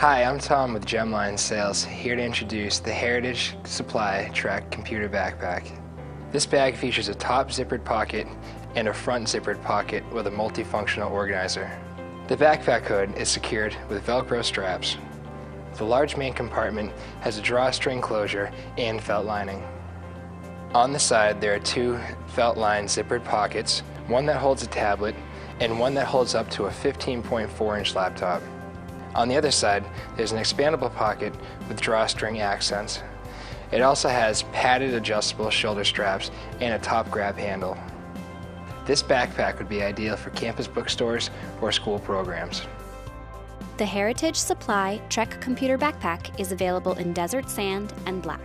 Hi, I'm Tom with Gemline Sales, here to introduce the Heritage Supply Trek Computer Backpack. This bag features a top zippered pocket and a front zippered pocket with a multifunctional organizer. The backpack hood is secured with Velcro straps. The large main compartment has a drawstring closure and felt lining. On the side, there are two felt-lined zippered pockets, one that holds a tablet and one that holds up to a 15.4 inch laptop. On the other side, there's an expandable pocket with drawstring accents. It also has padded adjustable shoulder straps and a top grab handle. This backpack would be ideal for campus bookstores or school programs. The Heritage Supply Trek Computer Backpack is available in desert sand and black.